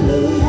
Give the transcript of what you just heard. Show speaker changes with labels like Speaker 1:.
Speaker 1: hallelujah.